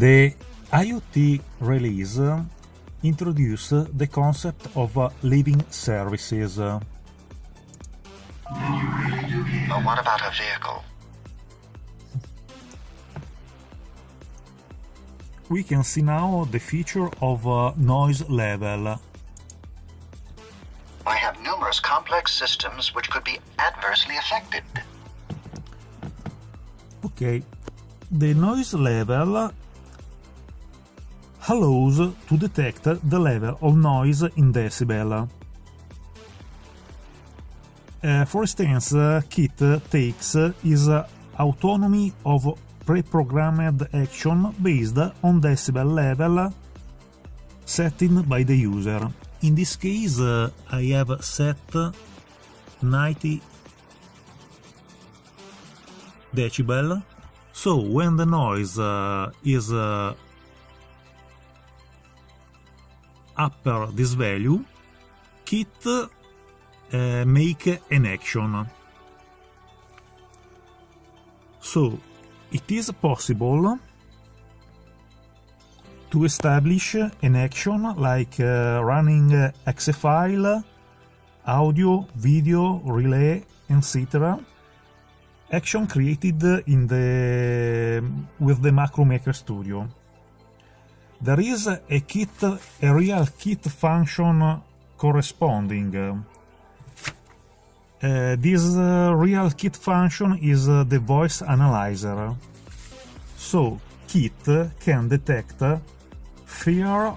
The IoT release introduced the concept of living services. But what about a vehicle? We can see now the feature of uh, noise level. I have numerous complex systems which could be adversely affected. Okay, the noise level allows to detect the level of noise in decibel. Uh, for instance, uh, Kit takes his autonomy of pre-programmed action based on decibel level setting by the user. In this case, uh, I have set 90 decibel. So when the noise uh, is upper this value, Kit uh, make an action. So it is possible to establish an action like uh, running exe file, audio, video, relay, etc. Action created in the with the Macro Maker Studio. There is a kit, a real kit function corresponding. Uh, this uh, real kit function is uh, the voice analyzer. So kit can detect fear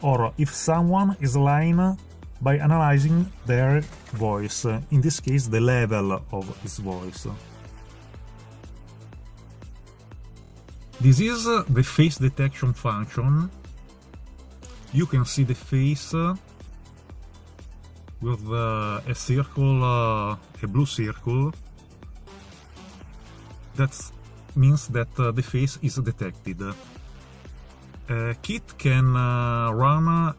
or if someone is lying by analyzing their voice, in this case the level of his voice. This is the face detection function. You can see the face with uh, a circle, uh, a blue circle. That means that uh, the face is detected. Kit can run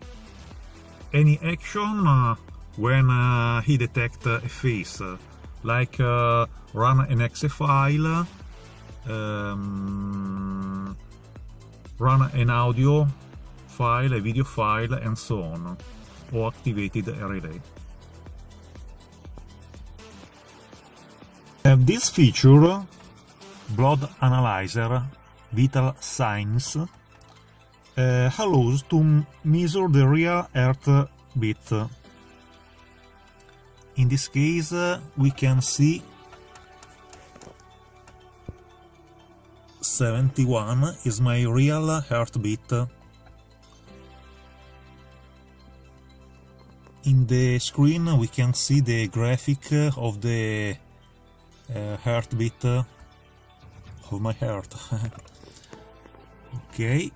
any action when he detects a face, like run an exe file, um, run an audio file, a video file, and so on, or activated a relay. And this feature, Blood Analyzer Vital Signs, uh, allows to measure the real heartbeat. In this case, uh, we can see 71 is my real heartbeat. In the screen we can see the graphic of the uh, heartbeat of my heart. okay.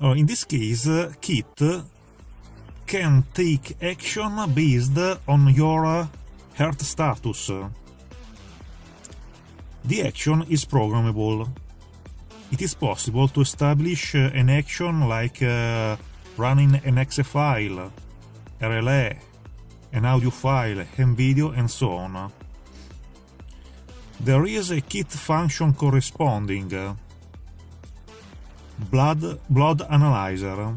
Oh, in this case, Kit can take action based on your heart status. The action is programmable. It is possible to establish an action like uh, running an exe file, a relay, an audio file, a video, and so on. There is a kit function corresponding blood, blood analyzer.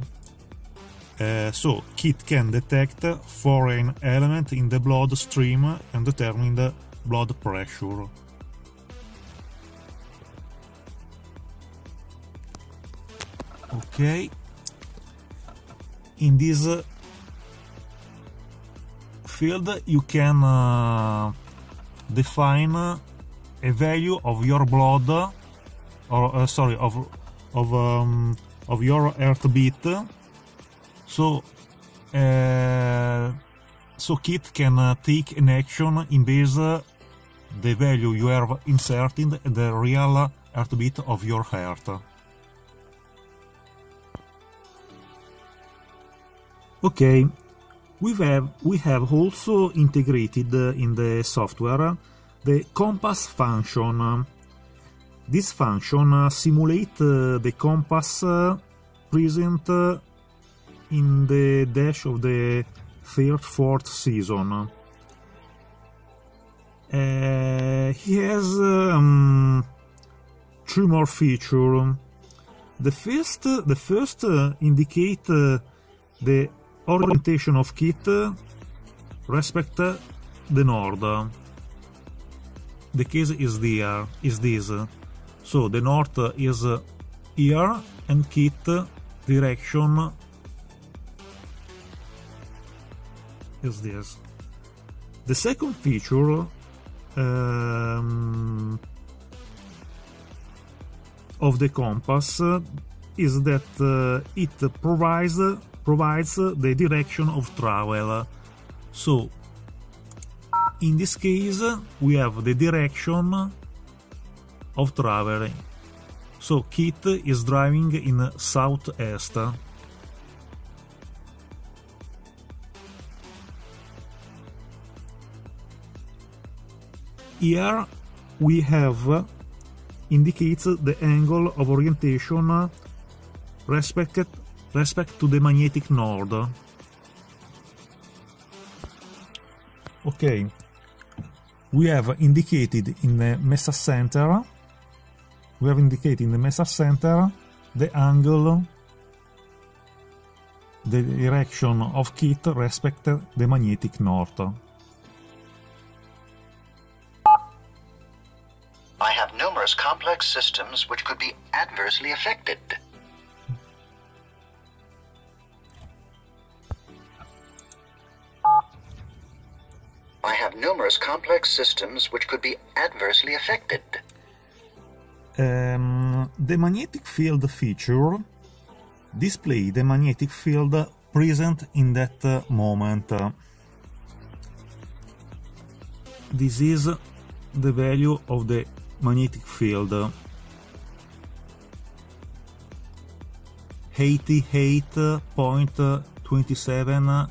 Uh, so kit can detect foreign element in the blood stream and determine the blood pressure. Okay. In this field you can uh, define a value of your blood or uh, sorry of of um, of your heartbeat so uh, so kit can uh, take an action in base uh, the value you are inserting the real heartbeat of your heart. Okay. We have we have also integrated in the software the compass function. This function simulates the compass present in the dash of the third, fourth season. Uh, he has um, two more features. The first, the first uh, indicate uh, the orientation of kit respect the north. The case is there, is this. So the north is here and kit direction is this. The second feature um, of the compass is that uh, it provides provides the direction of travel. So in this case we have the direction of traveling. So Kit is driving in southeast. Here we have uh, indicates the angle of orientation uh, respect, respect to the magnetic north. Okay, we have indicated in the MESA center we have indicated in the MESA center the angle the direction of kit respect the magnetic north. Numerous complex systems which could be adversely affected. I have numerous complex systems which could be adversely affected. Um, the magnetic field feature display the magnetic field present in that uh, moment. This is the value of the magnetic field 88.27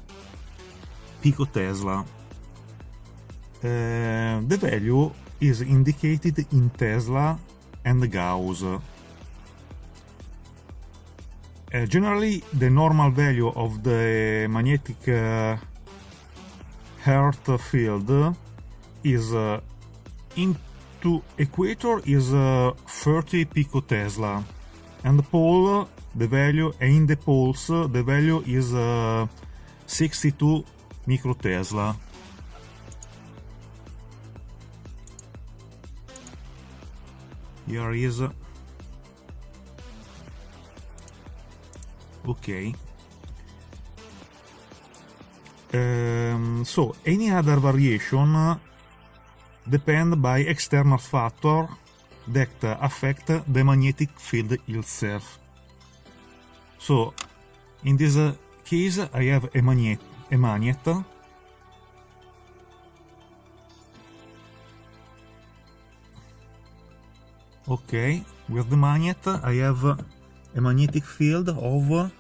picotesla. Uh, the value is indicated in Tesla and Gauss. Uh, generally, the normal value of the magnetic uh, earth field is uh, into equator is uh, 30 picotesla and the pole the value in the poles the value is uh, 62 microtesla here is okay. Um, so any other variation depend by external factor that uh, affect the magnetic field itself. So in this uh, case I have a magnet a magnet. Okay, with the magnet I have a magnetic field of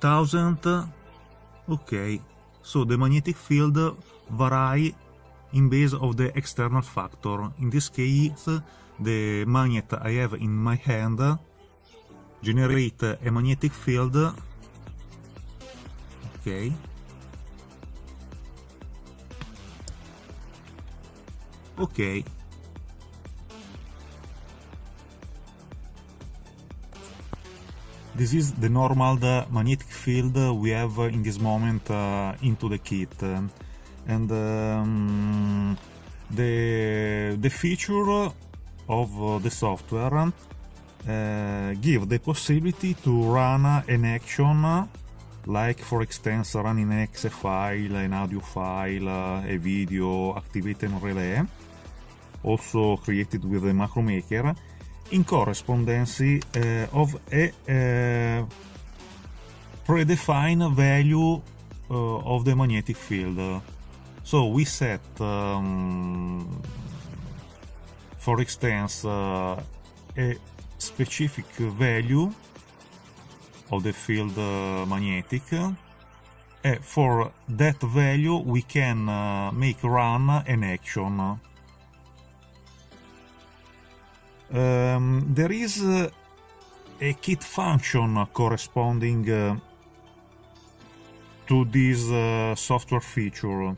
40,000. Okay, so the magnetic field vary in base of the external factor. In this case, the magnet I have in my hand generate a magnetic field. Okay. ok this is the normal the magnetic field we have in this moment uh, into the kit. And um, the the feature of the software uh, give the possibility to run an action like for instance running an exe file, an audio file, a video, activate a relay also created with the macro maker in correspondence uh, of a uh, predefined value uh, of the magnetic field. So we set, um, for instance, uh, a specific value of the field magnetic. for that value we can uh, make run an action. Um, there is uh, a kit function corresponding uh, to this uh, software feature.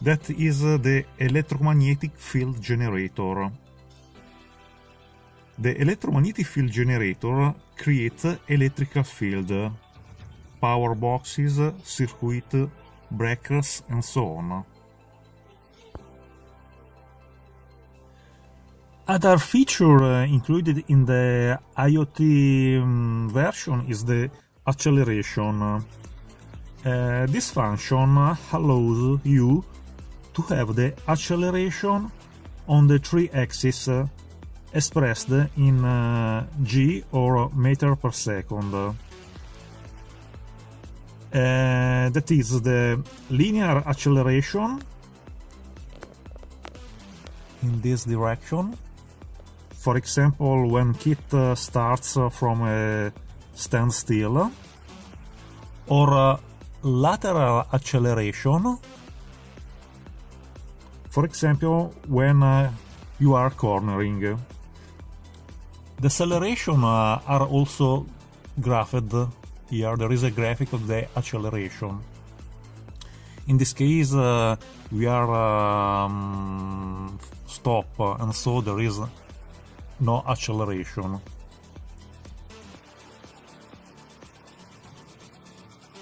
That is the electromagnetic field generator. The electromagnetic field generator creates electrical field, power boxes, circuit breakers, and so on. Other feature uh, included in the IoT um, version is the acceleration. Uh, this function allows you to have the acceleration on the three axes uh, expressed in uh, g or meter per second. Uh, that is the linear acceleration in this direction. For example, when kit uh, starts from a standstill, or uh, lateral acceleration for example, when uh, you are cornering. The acceleration uh, are also graphed here. There is a graphic of the acceleration. In this case, uh, we are um, stop, and so there is no acceleration.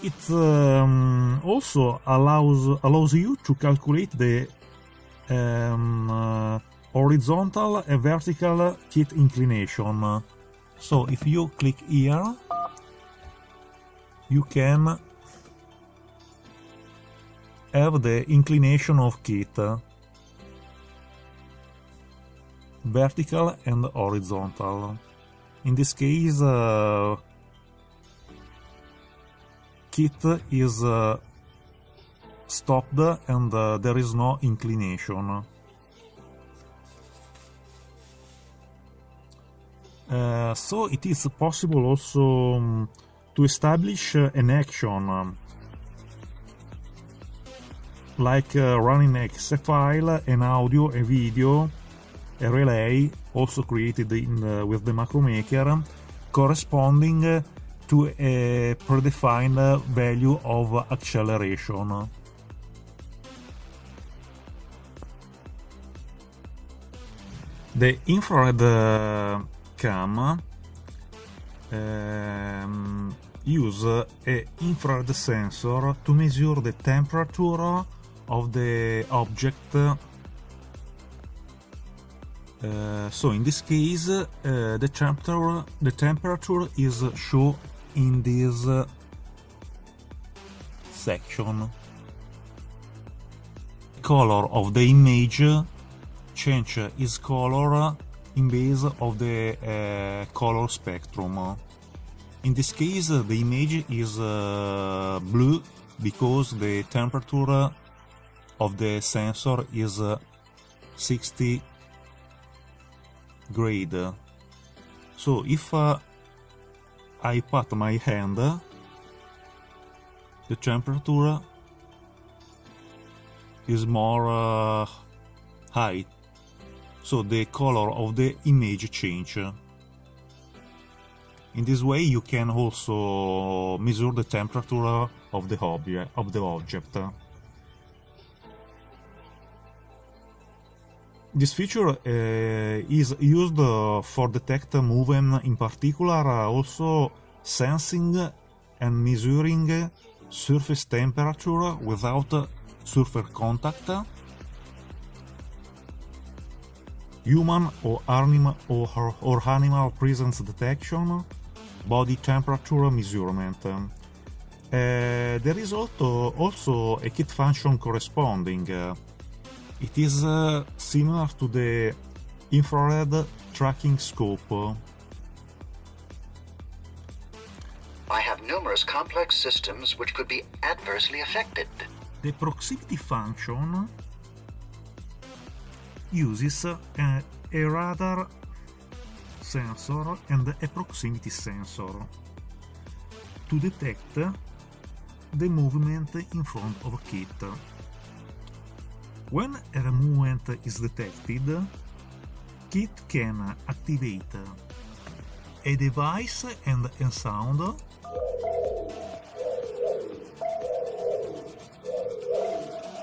It um, also allows allows you to calculate the um, uh, horizontal and vertical kit inclination. So if you click here, you can have the inclination of kit vertical and horizontal. In this case, uh, kit is uh, stopped and uh, there is no inclination. Uh, so it is possible also um, to establish uh, an action um, like uh, running exe file, an audio, a video, a relay also created in, uh, with the Macromaker corresponding to a predefined value of acceleration. The infrared uh, cam um, use a infrared sensor to measure the temperature of the object. Uh, so in this case, uh, the temperature the temperature is shown in this uh, section. Color of the image change its color in base of the uh, color spectrum. In this case, the image is uh, blue because the temperature of the sensor is uh, 60 grade. So if uh, I put my hand, the temperature is more uh, high so the color of the image change. In this way you can also measure the temperature of the. Of the object. This feature uh, is used for detect movement, in particular uh, also sensing and measuring surface temperature without surface contact human or animal or, or animal presence detection, body temperature measurement. Uh, there is also, also a kit function corresponding. Uh, it is uh, similar to the infrared tracking scope. I have numerous complex systems which could be adversely affected. The proximity function uses a, a radar sensor and a proximity sensor to detect the movement in front of a kit. When er a movement is detected, kit can activate a device and a sound.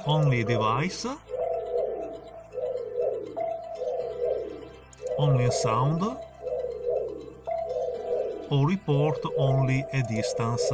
Only a device. Only a sound. Or report only a distance.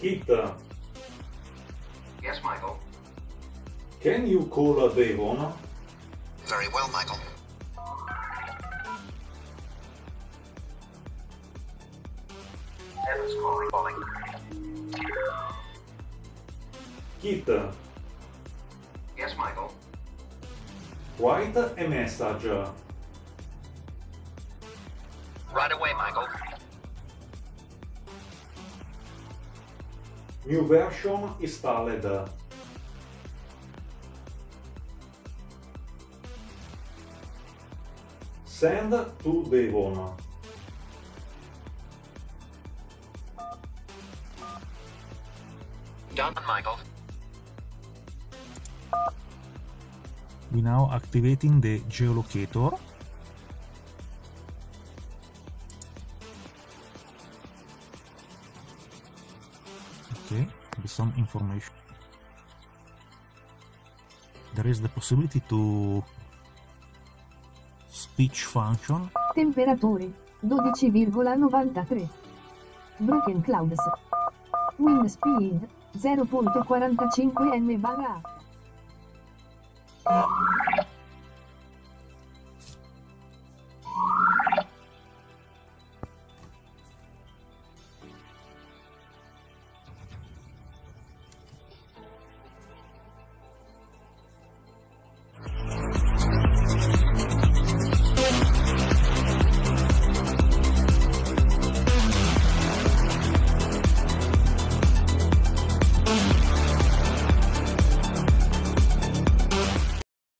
Kit, Yes, Michael. can you call Devon? Very well, Michael. Evans calling. Calling. Kit, Yes, Michael. write a message. Right away, Michael. New version installed. Send to Devon. Done, Michael. We now activating the geolocator. Some information. There is the possibility to speech function. Temperature 12,93. Broken clouds. Wind speed 0.45 n barra.